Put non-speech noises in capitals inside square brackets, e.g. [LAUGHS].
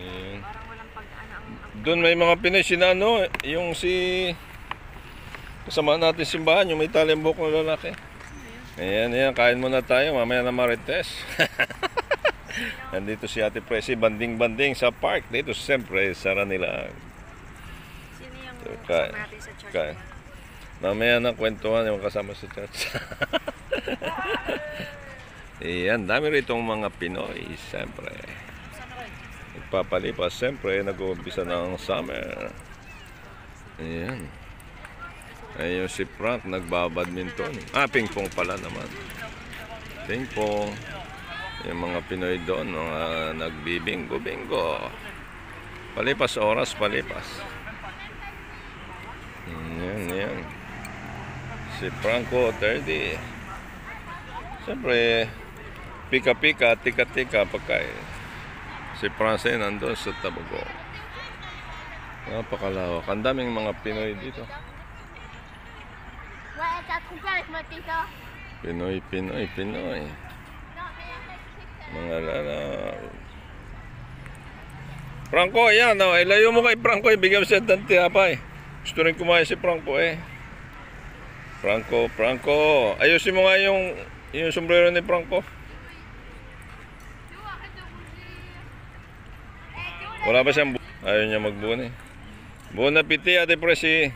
Ayan. Parang walang pag-ano ang... ang Doon may mga Pinoy sinano, yung si kasama natin simbahan, yung may talimbok na lalaki. Ayan, ayan, kain muna tayo, mamaya na marites. [LAUGHS] Nandito si Ate Presi, banding-banding sa park. Dito, siyempre, sa Ranila. Sino yung kasama natin sa church? Kain. Mamaya na kwentuhan yung kasama sa church. [LAUGHS] Ayan, dami ritong mga Pinoy, siyempre. Nagpapalipas, siyempre, nag-uumpisa ng summer. Ayan. Ayun si Frank, nagbabadminton. Ah, ping-pong pala naman. Ping-pong. Yung mga Pinoy doon, mga nagbibingo-bingo. Palipas oras, palipas. Ayan, ayan. Si Franco, 30. Siyempre, pika-pika, tika-tika pagkain. Si Francine nandun sa Tabago. Napakalawak. Ang daming mga Pinoy dito. Pinoy, Pinoy, Pinoy. Mga lala. Franco, yan. Oh, ilayo mo kay Franco. Ibigay mo siya ng tiyapay. Gusto rin kumain si Franco eh. Franco, Franco. Ayusin mo nga yung, yung sombrero ni Franco. Wala ba siyang bu- Ayaw niya magbuo eh. Buon appetit, Ate Presi.